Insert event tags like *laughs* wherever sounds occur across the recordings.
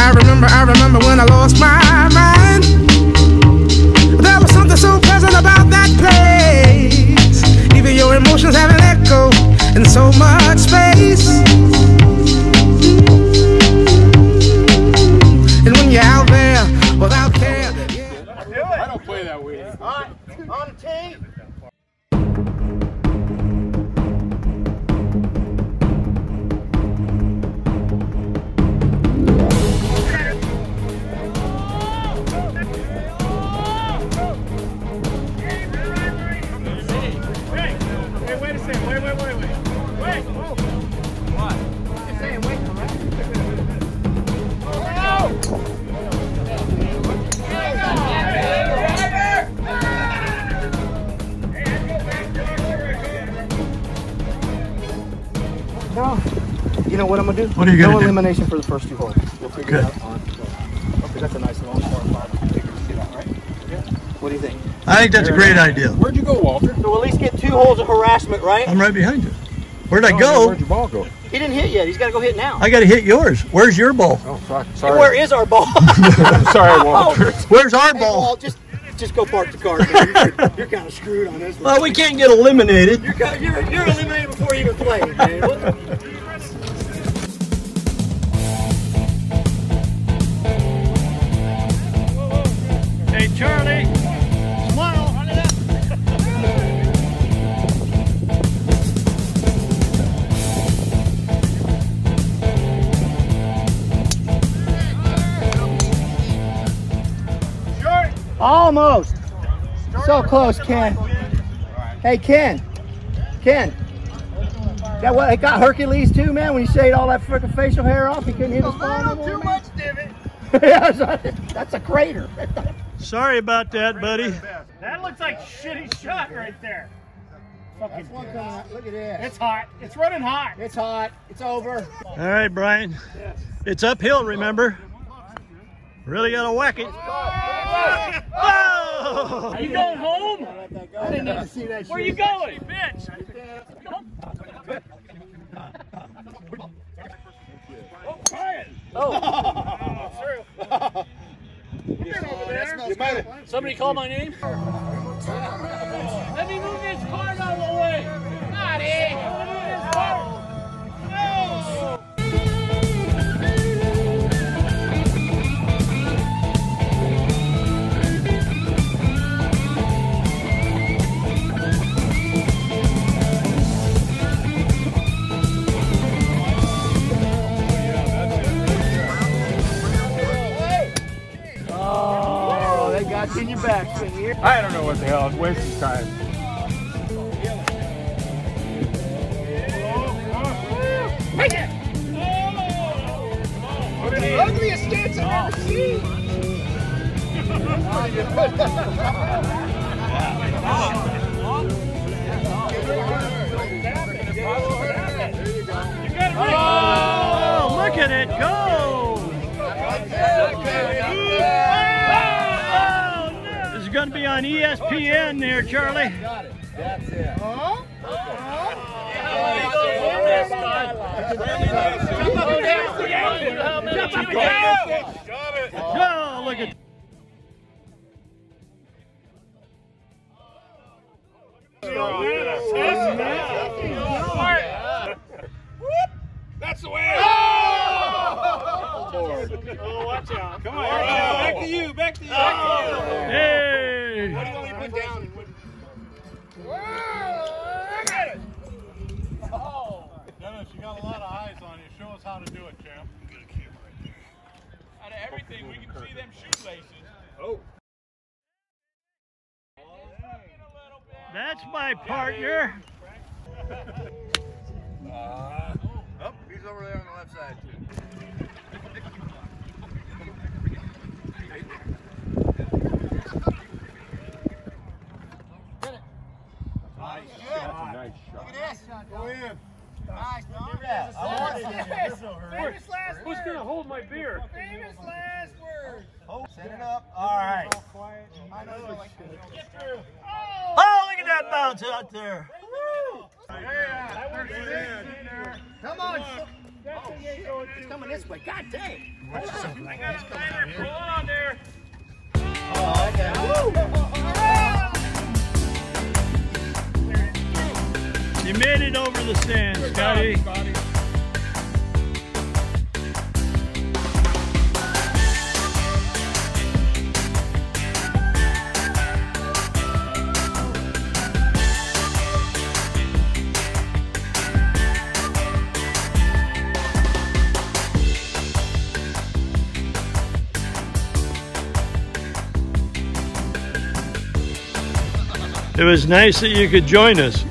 I remember, I remember when I lost my mind. There was something so pleasant about that place. Even your emotions have an echo in so much space. What I'm gonna do? What are you gonna no do? elimination for the first two holes. We'll figure Good. it out on. Okay, that's a nice long par five. Figure it out, right? What do you think? I think that's a great idea. Where'd you go, Walter? So we'll at least get two holes of harassment, right? I'm right behind you. Where'd I Oh, go? Where'd your ball go? He didn't hit yet. He's got to go hit now. I got to hit yours. Where's your ball? Oh, fuck. Hey, Sorry. where is our ball? *laughs* Sorry, *laughs* Walter. Oh, Where's our Hey, ball? Walt, just just go park the car. You're, you're kind of screwed on this one. Well, we can't get eliminated. You're, you're, you're eliminated before you even play, man. Charlie. Smile. Run it up. Almost. So close, Ken. Hey, Ken. Ken. That what? It got Hercules too, man. When he shaved all that freaking facial hair off, he couldn't hit his ball no more. Too much divot. *laughs* yeah, that's- that's a crater. *laughs* Sorry about that, buddy. That looks like shitty shot right there. Fucking, One coming. Look at this. it's hot. It's running hot. It's hot. It's over. All right, Brian. It's uphill, remember? Really got to whack it. *laughs* Oh! Are you going home? I didn't even see that Where you going? Bitch. *laughs* Oh, oh. Oh, *laughs* Somebody call my name? What the hell. It's wasting time. Ugliest stance I've ever seen. Oh, look at it go! Going to be on ESPN there, Charlie. Oh, look at That's the way. Oh, watch out. Come on. Back to you. Back to you. Hey! Show us how to do it, champ. Out of everything, we can see them shoelaces. Oh. That's my partner. *laughs* Uh, oh, he's over there on the left side, too. Nice shot. Nice shot. Go in. Nice, Who's going to hold my beer? Famous last words. Set it up. All right. I know. Oh, look at that bounce out there. Come on. Oh, it's coming this way. God dang. I got a timer. Hold on there. Oh, you made it over the sand, Scotty. It was nice that you could join us.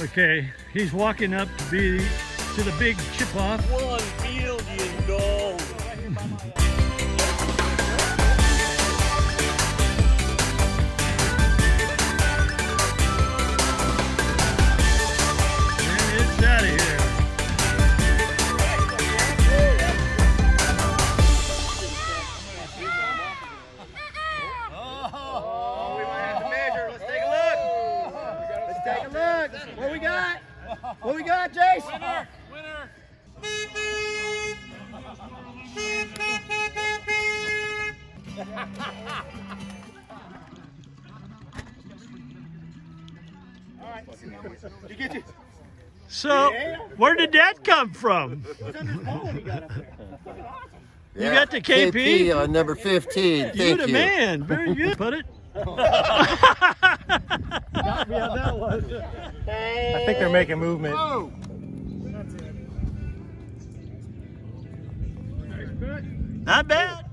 Okay, he's walking up to be to the big chip off. One billion What we got? What we got, Jace? Winner. Winner. You get you. So, where did that come from? What's on this pole he got? You got the KP? on uh, number 15. Thank You the man. Very good. Put it. I think they're making movement. Not bad.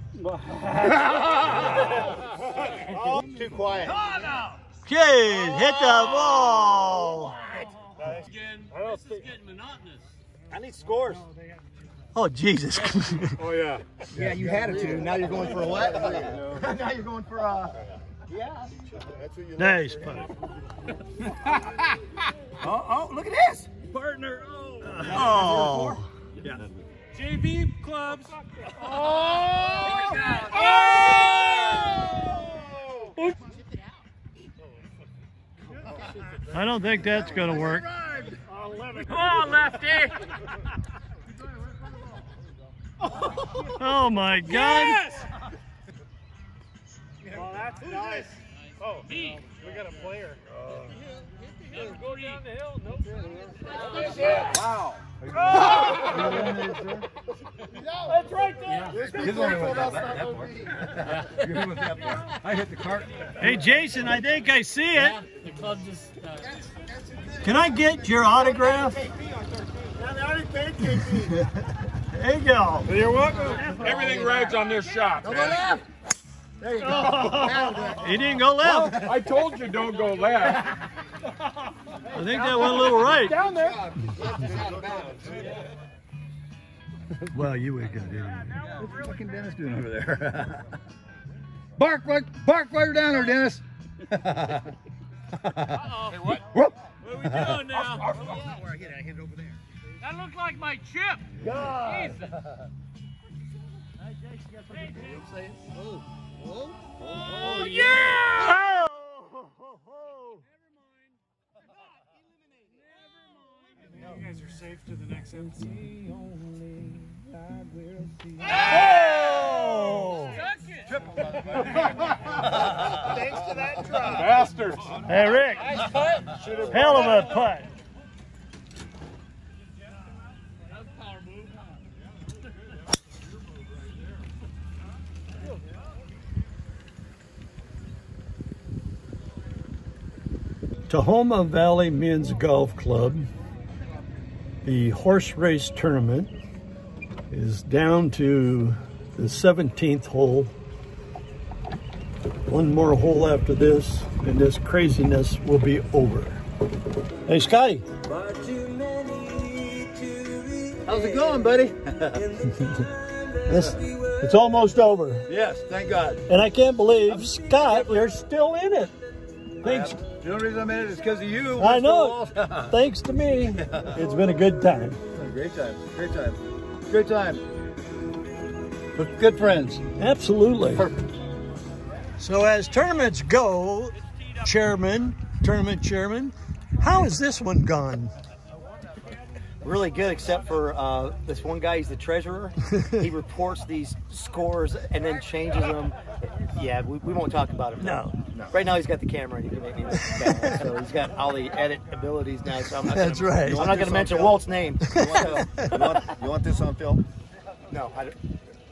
oh, *laughs* Too quiet. Kid, hit the ball. Again, this is getting monotonous. I need scores. Oh, Jesus. Oh, yeah. Yeah, you had it to. Now you're going for a what? *laughs* now you're going for a. Yeah. nice putt. *laughs* Oh, oh, look at this. Partner. Oh. Oh. JV clubs. Oh. Oh. I don't think that's going to work. Come on, lefty. Oh, my God. Yes. Well, that's nice. Oh, Me. we got a player. Go down the hill. Nope. Wow. That's right there. *laughs* Hey, Jason, I think I see it. Can I get your autograph? There you go. You're welcome. Everything rides on this shot. man. There you go. *laughs* He didn't go left. I told you don't go left. I think that went a little right. Down there. Well, you would good anyway. What's fucking Dennis doing over there? *laughs* bark, bark, bark while you're down there, Dennis. Uh-oh. *laughs* Whoop. What are we doing now? That looked like my chip. God. Jesus. Oh, Oh, oh, yeah! Never mind. You guys are safe to the next MC. Oh! Thanks to that drop. Bastards. Hey, Rick. Nice putt. Hell of a putt. Tahoma Valley Men's Golf Club, the horse race tournament is down to the 17th hole. One more hole after this, and this craziness will be over. Hey, Scotty. How's it going, buddy? *laughs* This, it's almost over. yes, thank God. And I can't believe, Scott, you're still in it. Thanks, The only reason I made it is because of you. I know. *laughs* Thanks to me. It's been a good time. great time. Great time. Great time. With good friends. Absolutely. Perfect. So as tournaments go, chairman, tournament chairman, how has this one gone? Really good, except for uh, this one guy. He's the treasurer. he *laughs* reports these scores and then changes them. Yeah, we, we won't talk about him. No. no. Right now he's got the camera and he can make me look bad. So he's got all the edit abilities now. So I'm not That's gonna, right. I'm not going to mention Walt's name. You want, you want this on film? no. I don't.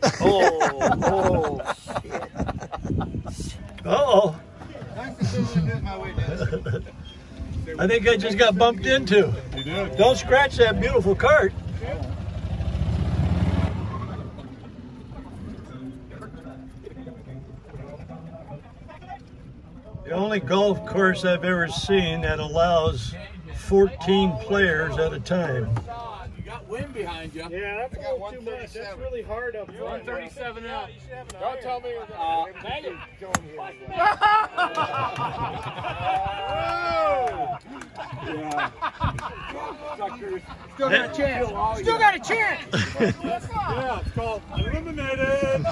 *laughs* Oh, oh, shit. Uh-oh. *laughs* I think I just got bumped into. You did. Don't scratch that beautiful cart. The only golf course I've ever seen that allows 14 players at a time. You got wind behind you. Yeah, that's a little too much. That's really hard up front. 137 up. Don't tell me. Uh, Megan. *laughs* *laughs* *laughs* Still got a chance. Still got a chance. Yeah, it's called eliminated.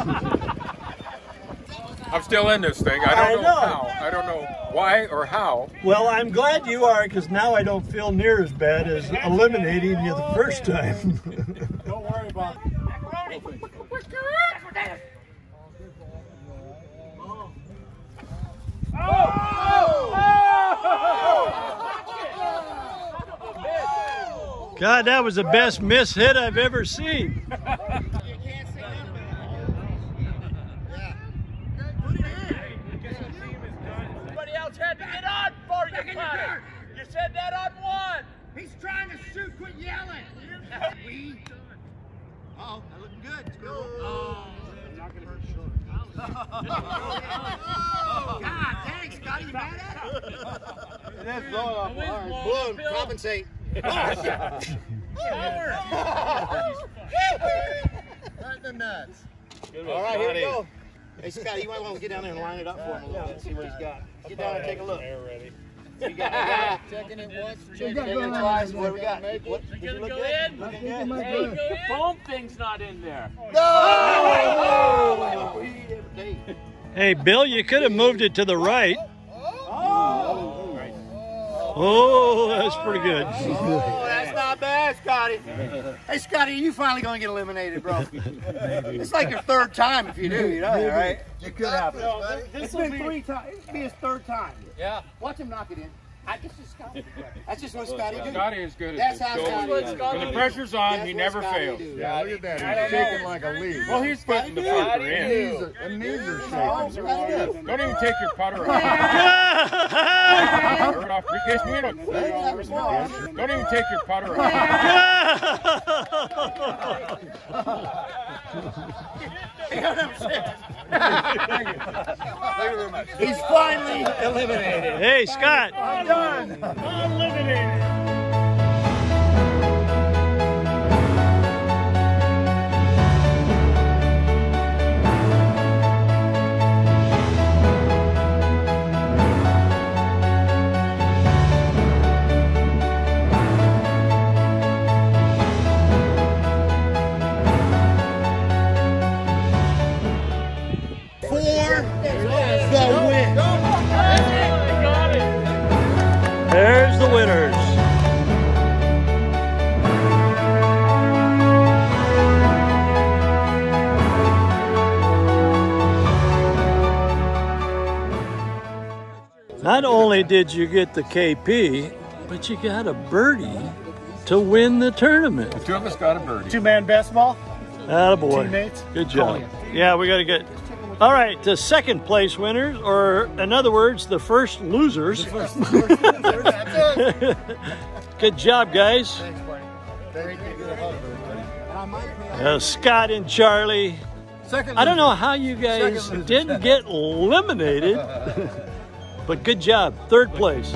I'm still in this thing. I don't I know, know. how. I don't know why or how. Well, I'm glad you are because now I don't feel near as bad as eliminating you the first time. Don't worry about God, that was the best miss hit I've ever seen. *laughs* Somebody else had to get on before you caught it. You said that on one. He's trying to shoot. Quit yelling. we. Oh, that looking good. It's good. Oh. Not gonna be short. God dang, Scotty, you mad at him? That's blowing off my compensate. Oh, Right in the nuts. All right, here we go. Hey, Scotty, you might want to get down there and line it up for him a little bit, see what he's got. Get down there and take a look. You got, Checking it once, checking checking it twice. What we got? What, You gonna look go good? in? Looking good? Hey, the foam thing's not in there. No! Oh! Hey, Bill, you could have moved it to the right. Oh, that's pretty good. Oh, that's not bad, Scotty. Hey, Scotty, you finally gonna get eliminated, bro. It's like your third time if you do, you know that, right? It could happen. It's been three times. It's be his third time. Yeah. Watch him knock it in. I guess it's Scotty. That's just what Scotty do. Scotty is good at That's how Scotty with does. it. When the pressure's on, That's he what never Scotty fails. do. Yeah, look at that. He's don't shaking like a leaf. Well, he's getting the Scotty putter in. Knees are, and knees are Oh, shaking. Scotty do. Don't even take your putter off. *laughs* Throw it off. Yes, mira. Don't even take your putter off. *laughs* He's finally eliminated. Hey, Scott. For There's the winners. Not only did you get the KP, but you got a birdie to win the tournament. The Two of us got a birdie. Two man best ball. Attaboy. Teammates? Good job. Yeah, we got to get. All right, the second place winners, or in other words, the first losers. Good job, guys. Uh, Scott and Charlie. Second I don't know how you guys didn't get eliminated, *laughs* but good job. Third place.